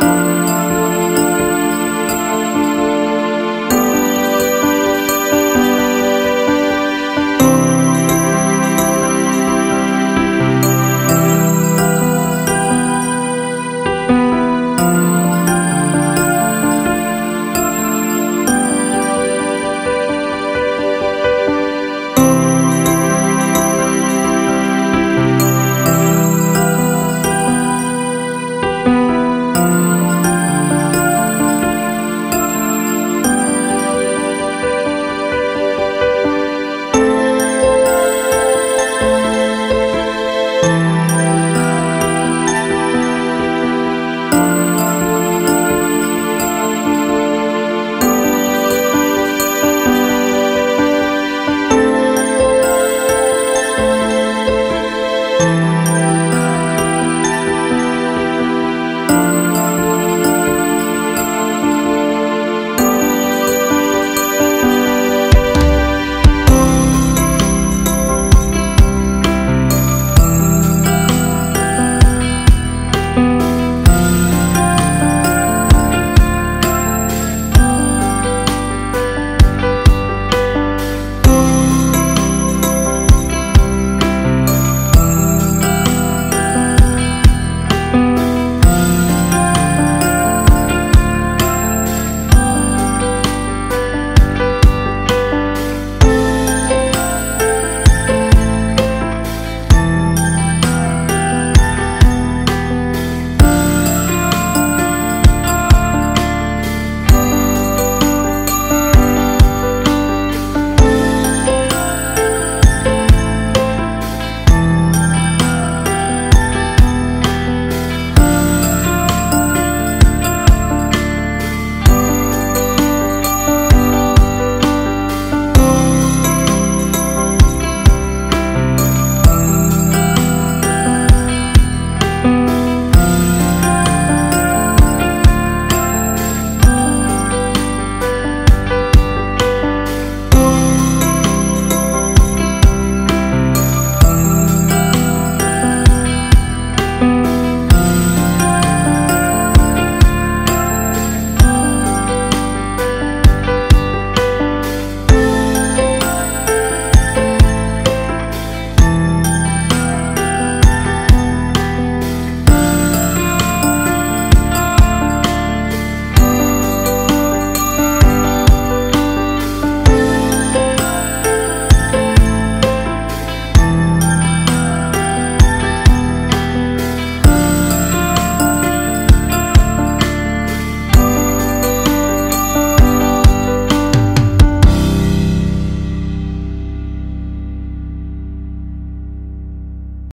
Música